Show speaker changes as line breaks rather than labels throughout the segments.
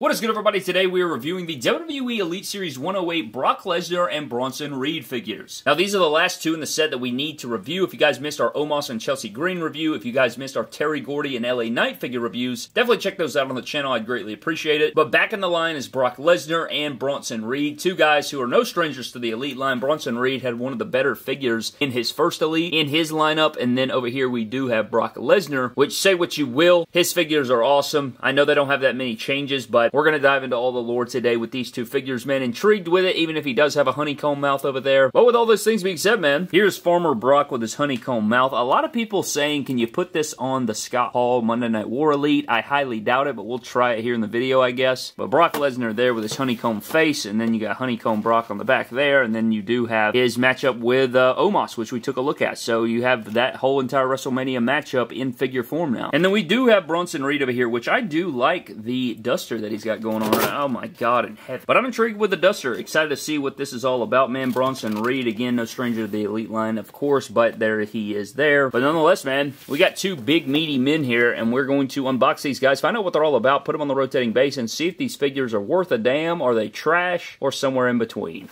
What is good, everybody? Today we are reviewing the WWE Elite Series 108 Brock Lesnar and Bronson Reed figures. Now, these are the last two in the set that we need to review. If you guys missed our Omos and Chelsea Green review, if you guys missed our Terry Gordy and LA Knight figure reviews, definitely check those out on the channel. I'd greatly appreciate it. But back in the line is Brock Lesnar and Bronson Reed, two guys who are no strangers to the Elite line. Bronson Reed had one of the better figures in his first Elite in his lineup, and then over here we do have Brock Lesnar, which say what you will, his figures are awesome. I know they don't have that many changes, but we're going to dive into all the lore today with these two figures, man. Intrigued with it, even if he does have a honeycomb mouth over there. But with all those things being said, man, here's Farmer Brock with his honeycomb mouth. A lot of people saying, can you put this on the Scott Hall Monday Night War Elite? I highly doubt it, but we'll try it here in the video, I guess. But Brock Lesnar there with his honeycomb face, and then you got honeycomb Brock on the back there, and then you do have his matchup with uh, Omos, which we took a look at. So you have that whole entire WrestleMania matchup in figure form now. And then we do have Bronson Reed over here, which I do like the duster that he's got going on. Oh my god in heaven. But I'm intrigued with the duster. Excited to see what this is all about, man. Bronson Reed, again, no stranger to the elite line, of course, but there he is there. But nonetheless, man, we got two big meaty men here, and we're going to unbox these guys, find out what they're all about, put them on the rotating base, and see if these figures are worth a damn, are they trash, or somewhere in between.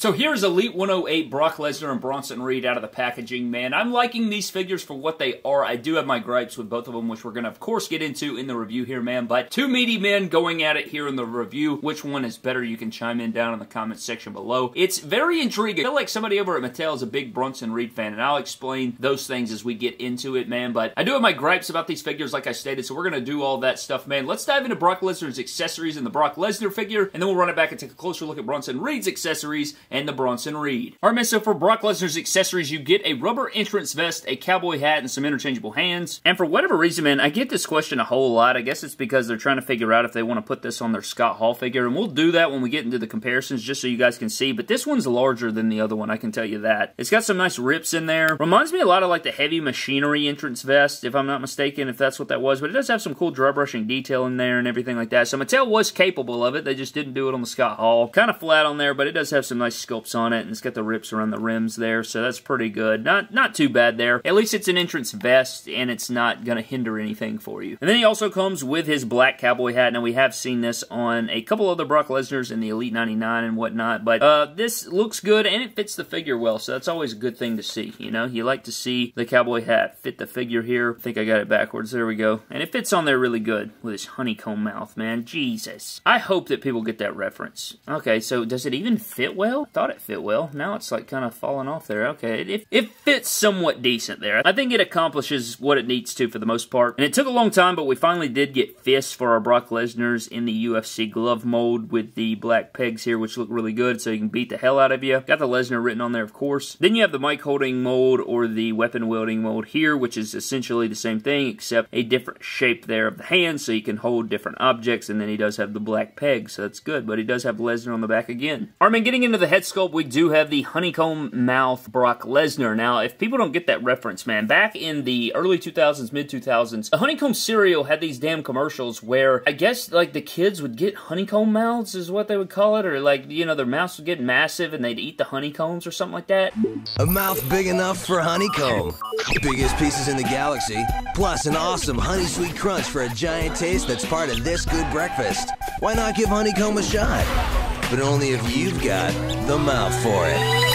So here's Elite 108 Brock Lesnar and Bronson Reed out of the packaging, man. I'm liking these figures for what they are. I do have my gripes with both of them, which we're going to, of course, get into in the review here, man. But two meaty men going at it here in the review. Which one is better? You can chime in down in the comments section below. It's very intriguing. I feel like somebody over at Mattel is a big Bronson Reed fan, and I'll explain those things as we get into it, man. But I do have my gripes about these figures, like I stated, so we're going to do all that stuff, man. Let's dive into Brock Lesnar's accessories and the Brock Lesnar figure, and then we'll run it back and take a closer look at Bronson Reed's accessories and the Bronson Reed. Alright man, so for Brock Lesnar's accessories, you get a rubber entrance vest, a cowboy hat, and some interchangeable hands. And for whatever reason, man, I get this question a whole lot. I guess it's because they're trying to figure out if they want to put this on their Scott Hall figure, and we'll do that when we get into the comparisons just so you guys can see. But this one's larger than the other one, I can tell you that. It's got some nice rips in there. Reminds me a lot of like the heavy machinery entrance vest, if I'm not mistaken, if that's what that was. But it does have some cool dry brushing detail in there and everything like that. So Mattel was capable of it. They just didn't do it on the Scott Hall. Kind of flat on there, but it does have some nice sculpts on it, and it's got the rips around the rims there, so that's pretty good. Not not too bad there. At least it's an entrance vest, and it's not going to hinder anything for you. And then he also comes with his black cowboy hat. Now, we have seen this on a couple other Brock Lesnar's in the Elite 99 and whatnot, but uh, this looks good, and it fits the figure well, so that's always a good thing to see, you know? You like to see the cowboy hat fit the figure here. I think I got it backwards. There we go. And it fits on there really good with his honeycomb mouth, man. Jesus. I hope that people get that reference. Okay, so does it even fit well? Thought it fit well. Now it's like kind of falling off there. Okay, it, it fits somewhat decent there. I think it accomplishes what it needs to for the most part. And it took a long time, but we finally did get fists for our Brock Lesnar's in the UFC glove mold with the black pegs here, which look really good, so you can beat the hell out of you. Got the Lesnar written on there, of course. Then you have the mic holding mold or the weapon wielding mold here, which is essentially the same thing, except a different shape there of the hand, so you can hold different objects, and then he does have the black pegs, so that's good, but he does have Lesnar on the back again. Man, getting into the head sculpt, we do have the honeycomb mouth Brock Lesnar. Now, if people don't get that reference, man, back in the early 2000s, mid 2000s, the honeycomb cereal had these damn commercials where I guess like the kids would get honeycomb mouths, is what they would call it, or like you know their mouths would get massive and they'd eat the honeycombs or something like that.
A mouth big enough for honeycomb, biggest pieces in the galaxy, plus an awesome honey sweet crunch for a giant taste that's part of this good breakfast. Why not give honeycomb a shot? But only if you've got the mouth for it.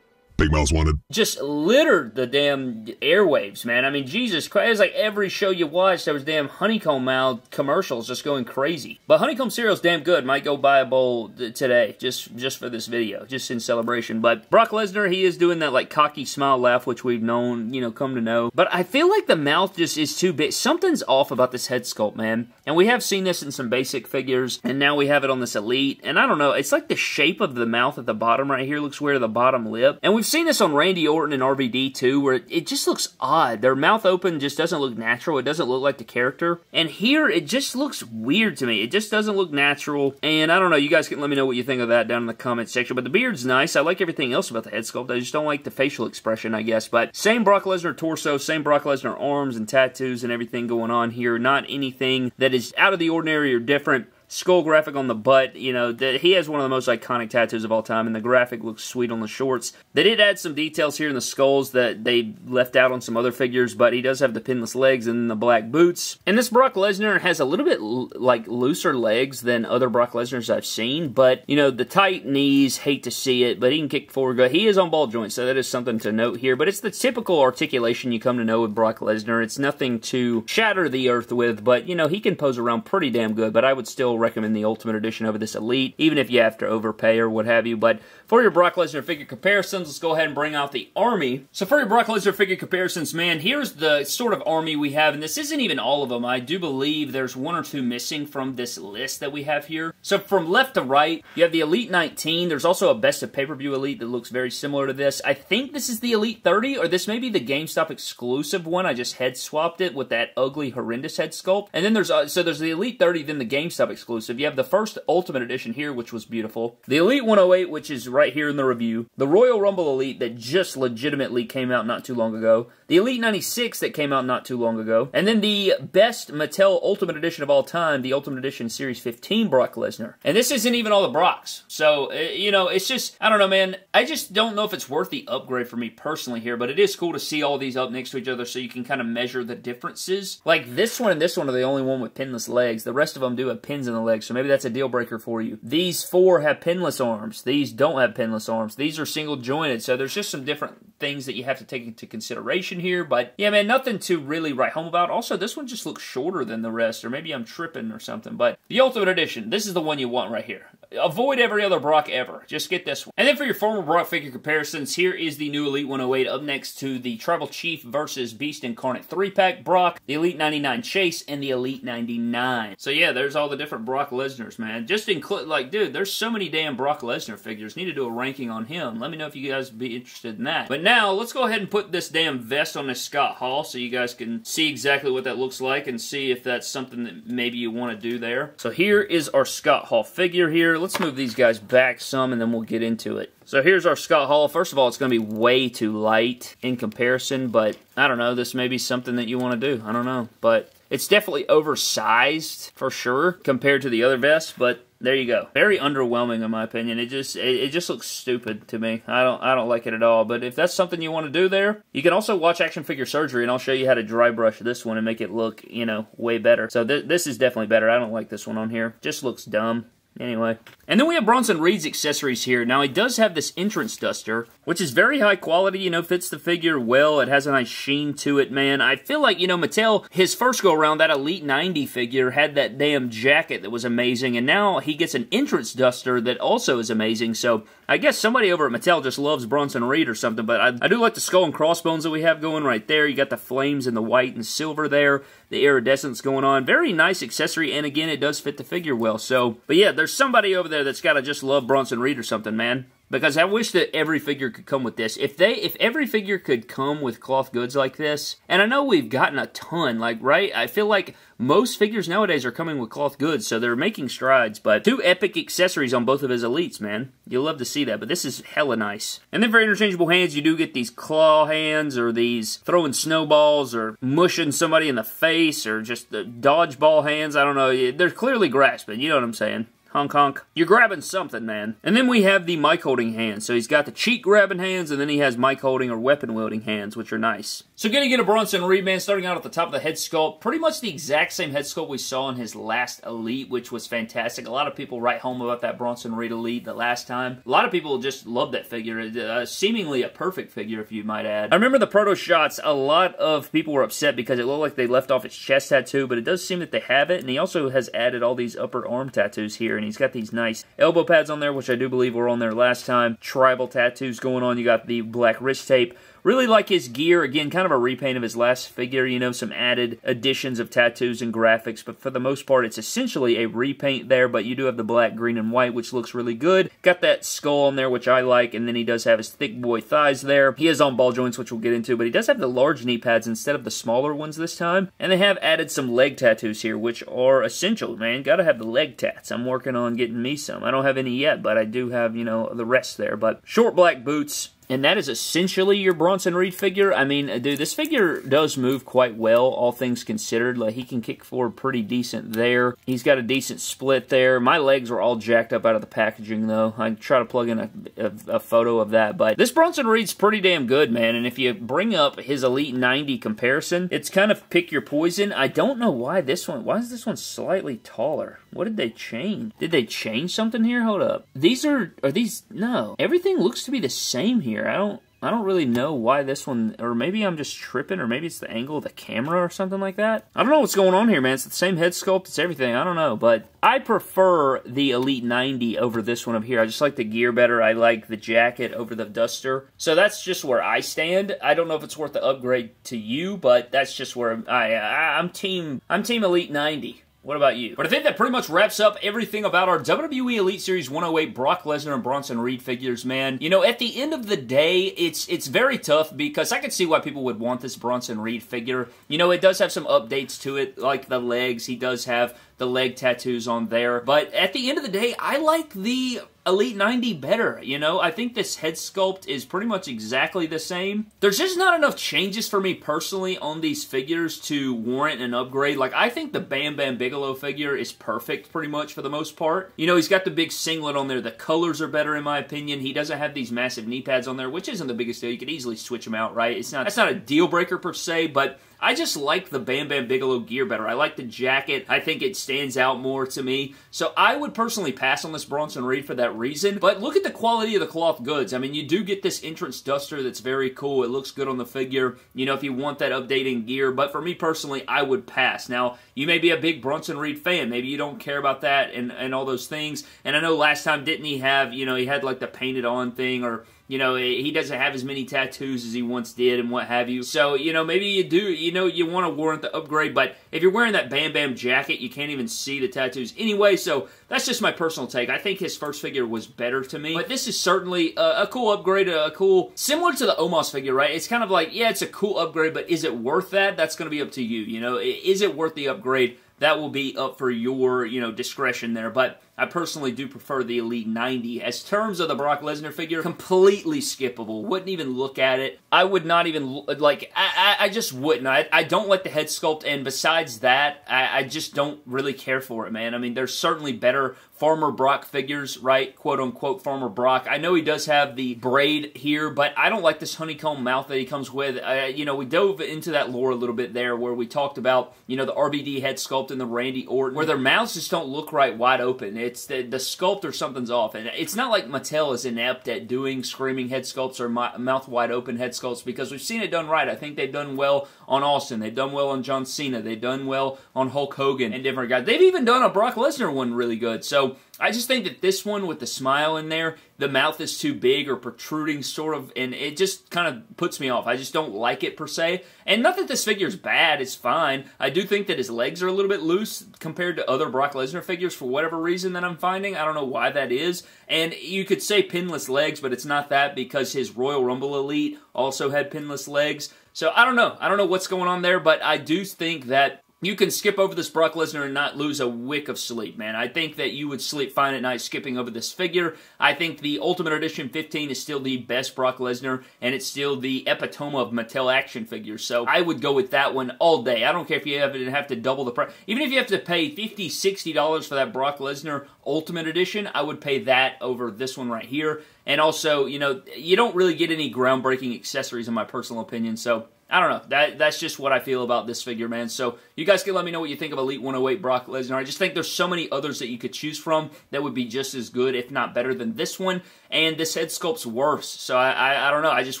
Big Mouth's wanted.
Just littered the damn airwaves, man. I mean, Jesus Christ. It was like every show you watched, there was damn honeycomb mouth commercials just going crazy. But honeycomb cereal's damn good. Might go buy a bowl today just, just for this video, just in celebration. But Brock Lesnar, he is doing that like cocky smile laugh, which we've known, you know, come to know. But I feel like the mouth just is too big. Something's off about this head sculpt, man. And we have seen this in some basic figures, and now we have it on this Elite. And I don't know, it's like the shape of the mouth at the bottom right here looks weird, the bottom lip. And we've We've seen this on Randy Orton and RVD too, where it just looks odd. Their mouth open just doesn't look natural. It doesn't look like the character. And here, it just looks weird to me. It just doesn't look natural. And I don't know, you guys can let me know what you think of that down in the comment section. But the beard's nice. I like everything else about the head sculpt. I just don't like the facial expression, I guess. But same Brock Lesnar torso, same Brock Lesnar arms and tattoos and everything going on here. Not anything that is out of the ordinary or different. Skull graphic on the butt. You know, the, he has one of the most iconic tattoos of all time, and the graphic looks sweet on the shorts. They did add some details here in the skulls that they left out on some other figures, but he does have the pinless legs and the black boots. And this Brock Lesnar has a little bit like looser legs than other Brock Lesnar's I've seen, but you know, the tight knees, hate to see it, but he can kick forward. He is on ball joints, so that is something to note here, but it's the typical articulation you come to know with Brock Lesnar. It's nothing to shatter the earth with, but you know, he can pose around pretty damn good, but I would still recommend the Ultimate Edition over this Elite, even if you have to overpay or what have you, but for your Brock Lesnar figure comparisons, let's go ahead and bring out the Army. So for your Brock Lesnar figure comparisons, man, here's the sort of Army we have, and this isn't even all of them. I do believe there's one or two missing from this list that we have here. So from left to right, you have the Elite 19. There's also a Best of Pay-Per-View Elite that looks very similar to this. I think this is the Elite 30, or this may be the GameStop exclusive one. I just head swapped it with that ugly, horrendous head sculpt. And then there's, uh, so there's the Elite 30, then the GameStop exclusive. You have the first Ultimate Edition here, which was beautiful. The Elite 108, which is right here in the review. The Royal Rumble Elite that just legitimately came out not too long ago. The Elite 96 that came out not too long ago. And then the best Mattel Ultimate Edition of all time, the Ultimate Edition Series 15 Brock Lesnar. And this isn't even all the Brocks. So, eh, you know, it's just, I don't know, man. I just don't know if it's worth the upgrade for me personally here, but it is cool to see all these up next to each other so you can kind of measure the differences. Like this one and this one are the only one with pinless legs. The rest of them do have pins in the legs, so maybe that's a deal breaker for you. These four have pinless arms. These don't have pinless arms. These are single jointed, so there's just some different things that you have to take into consideration here. But yeah, man, nothing to really write home about. Also, this one just looks shorter than the rest, or maybe I'm tripping or something. But the Ultimate Edition, this is the one you want right here. Avoid every other Brock ever. Just get this one. And then for your former Brock figure comparisons, here is the new Elite 108 up next to the Tribal Chief versus Beast Incarnate 3-pack Brock, the Elite 99 Chase, and the Elite 99. So yeah, there's all the different Brock Lesnar's, man. Just include, like, dude, there's so many damn Brock Lesnar figures. Need to do a ranking on him. Let me know if you guys be interested in that. But now, let's go ahead and put this damn vest on this Scott Hall so you guys can see exactly what that looks like and see if that's something that maybe you want to do there. So here is our Scott Hall figure here. Let's move these guys back some and then we'll get into it. So here's our Scott Hall. First of all, it's going to be way too light in comparison, but I don't know. This may be something that you want to do. I don't know. But it's definitely oversized for sure compared to the other vests, but there you go. Very underwhelming in my opinion. It just it, it, just looks stupid to me. I don't I don't like it at all. But if that's something you want to do there, you can also watch Action Figure Surgery and I'll show you how to dry brush this one and make it look, you know, way better. So th this is definitely better. I don't like this one on here. Just looks dumb. Anyway. And then we have Bronson Reed's accessories here. Now, he does have this entrance duster, which is very high quality, you know, fits the figure well. It has a nice sheen to it, man. I feel like, you know, Mattel, his first go-around, that Elite 90 figure, had that damn jacket that was amazing, and now he gets an entrance duster that also is amazing, so I guess somebody over at Mattel just loves Bronson Reed or something, but I, I do like the skull and crossbones that we have going right there. You got the flames and the white and silver there, the iridescence going on. Very nice accessory, and again, it does fit the figure well, so, but yeah, there's somebody over there that's got to just love Bronson Reed or something, man. Because I wish that every figure could come with this. If they, if every figure could come with cloth goods like this, and I know we've gotten a ton, like, right? I feel like most figures nowadays are coming with cloth goods, so they're making strides, but two epic accessories on both of his elites, man. You'll love to see that, but this is hella nice. And then for interchangeable hands, you do get these claw hands, or these throwing snowballs, or mushing somebody in the face, or just the dodgeball hands, I don't know. They're clearly grasping, you know what I'm saying. Honk honk. You're grabbing something, man. And then we have the mic holding hands. So he's got the cheek grabbing hands, and then he has mic holding or weapon wielding hands, which are nice. So getting into Bronson Reed, man, starting out at the top of the head sculpt, pretty much the exact same head sculpt we saw in his last Elite, which was fantastic. A lot of people write home about that Bronson Reed Elite the last time. A lot of people just love that figure. Uh, seemingly a perfect figure, if you might add. I remember the proto shots, a lot of people were upset because it looked like they left off his chest tattoo, but it does seem that they have it, and he also has added all these upper arm tattoos here, and he's got these nice elbow pads on there, which I do believe were on there last time. Tribal tattoos going on. You got the black wrist tape. Really like his gear. Again, kind of a repaint of his last figure. You know, some added additions of tattoos and graphics. But for the most part, it's essentially a repaint there. But you do have the black, green, and white, which looks really good. Got that skull on there, which I like. And then he does have his thick boy thighs there. He is on ball joints, which we'll get into. But he does have the large knee pads instead of the smaller ones this time. And they have added some leg tattoos here, which are essential, man. Gotta have the leg tats. I'm working on getting me some. I don't have any yet, but I do have, you know, the rest there. But short black boots And that is essentially your Bronson Reed figure. I mean, uh, dude, this figure does move quite well, all things considered. Like, he can kick forward pretty decent there. He's got a decent split there. My legs were all jacked up out of the packaging, though. I try to plug in a, a, a photo of that. But this Bronson Reed's pretty damn good, man. And if you bring up his Elite 90 comparison, it's kind of pick your poison. I don't know why this one, why is this one slightly taller? What did they change? Did they change something here? Hold up. These are, are these, no. Everything looks to be the same here. I don't, I don't really know why this one, or maybe I'm just tripping, or maybe it's the angle of the camera or something like that. I don't know what's going on here, man. It's the same head sculpt, it's everything. I don't know, but I prefer the Elite 90 over this one up here. I just like the gear better. I like the jacket over the Duster. So that's just where I stand. I don't know if it's worth the upgrade to you, but that's just where I, I I'm team I'm team Elite 90. What about you? But I think that pretty much wraps up everything about our WWE Elite Series 108 Brock Lesnar and Bronson Reed figures, man. You know, at the end of the day, it's it's very tough because I can see why people would want this Bronson Reed figure. You know, it does have some updates to it, like the legs. He does have the leg tattoos on there. But at the end of the day, I like the Elite 90 better, you know? I think this head sculpt is pretty much exactly the same. There's just not enough changes for me personally on these figures to warrant an upgrade. Like, I think the Bam Bam Bigelow figure is perfect pretty much for the most part. You know, he's got the big singlet on there. The colors are better in my opinion. He doesn't have these massive knee pads on there, which isn't the biggest deal. You could easily switch them out, right? It's not, that's not a deal breaker per se, but I just like the Bam Bam Bigelow gear better. I like the jacket. I think it stands out more to me. So I would personally pass on this Bronson Reed for that reason. But look at the quality of the cloth goods. I mean, you do get this entrance duster that's very cool. It looks good on the figure, you know, if you want that updating gear. But for me personally, I would pass. Now, you may be a big Bronson Reed fan. Maybe you don't care about that and, and all those things. And I know last time, didn't he have, you know, he had like the painted on thing or you know, he doesn't have as many tattoos as he once did and what have you. So, you know, maybe you do, you know, you want to warrant the upgrade, but if you're wearing that Bam Bam jacket, you can't even see the tattoos anyway, so that's just my personal take. I think his first figure was better to me, but this is certainly a, a cool upgrade, a, a cool, similar to the Omos figure, right? It's kind of like, yeah, it's a cool upgrade, but is it worth that? That's going to be up to you, you know? Is it worth the upgrade? That will be up for your, you know, discretion there, but I personally do prefer the Elite 90. As terms of the Brock Lesnar figure, completely skippable. Wouldn't even look at it. I would not even, like, I, I, I just wouldn't. I, I don't like the head sculpt, and besides that, I, I just don't really care for it, man. I mean, there's certainly better Farmer Brock figures, right? Quote unquote Farmer Brock. I know he does have the braid here, but I don't like this honeycomb mouth that he comes with. You know, we dove into that lore a little bit there where we talked about, you know, the RVD head sculpt and the Randy Orton, where their mouths just don't look right wide open. It's the, the sculpt or something's off. And it's not like Mattel is inept at doing screaming head sculpts or mouth wide open head sculpts because we've seen it done right. I think they've done well on Austin. They've done well on John Cena. They've done well on Hulk Hogan and different guys. They've even done a Brock Lesnar one really good. So, I just think that this one with the smile in there, the mouth is too big or protruding sort of, and it just kind of puts me off. I just don't like it per se. And not that this figure is bad, it's fine. I do think that his legs are a little bit loose compared to other Brock Lesnar figures for whatever reason that I'm finding. I don't know why that is. And you could say pinless legs, but it's not that because his Royal Rumble Elite also had pinless legs. So I don't know. I don't know what's going on there, but I do think that you can skip over this Brock Lesnar and not lose a wick of sleep, man. I think that you would sleep fine at night skipping over this figure. I think the Ultimate Edition 15 is still the best Brock Lesnar, and it's still the epitome of Mattel action figures. So I would go with that one all day. I don't care if you have have to double the price. Even if you have to pay $50, $60 for that Brock Lesnar Ultimate Edition, I would pay that over this one right here. And also, you know, you don't really get any groundbreaking accessories in my personal opinion, so I don't know. That that's just what I feel about this figure, man. So you guys can let me know what you think of Elite 108 Brock Lesnar. I just think there's so many others that you could choose from that would be just as good, if not better, than this one. And this head sculpt's worse. So I, I, I don't know. I just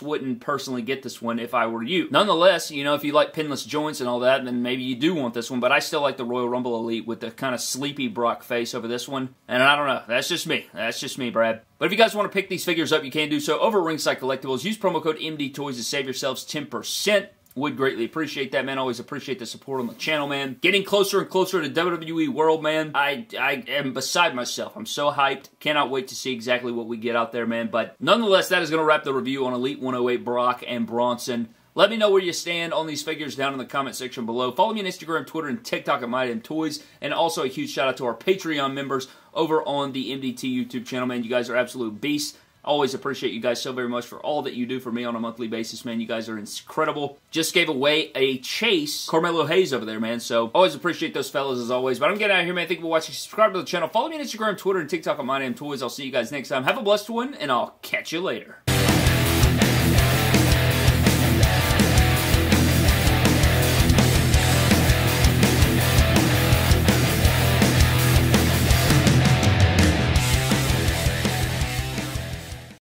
wouldn't personally get this one if I were you. Nonetheless, you know, if you like pinless joints and all that, then maybe you do want this one. But I still like the Royal Rumble Elite with the kind of sleepy Brock face over this one. And I don't know. That's just me. That's just me, Brad. But if you guys want to pick these figures up, you can do so over Ringside Collectibles. Use promo code MD Toys to save yourselves 10%. Would greatly appreciate that, man. Always appreciate the support on the channel, man. Getting closer and closer to WWE World, man. I, I am beside myself. I'm so hyped. Cannot wait to see exactly what we get out there, man. But nonetheless, that is going to wrap the review on Elite 108 Brock and Bronson. Let me know where you stand on these figures down in the comment section below. Follow me on Instagram, Twitter, and TikTok at My Toys. And also a huge shout out to our Patreon members over on the MDT YouTube channel, man. You guys are absolute beasts. always appreciate you guys so very much for all that you do for me on a monthly basis, man. You guys are incredible. Just gave away a chase, Carmelo Hayes over there, man. So always appreciate those fellas as always. But I'm getting out of here, man. Thank you for watching. Subscribe to the channel. Follow me on Instagram, Twitter, and TikTok on My Name Toys. I'll see you guys next time. Have a blessed one, and I'll catch you later.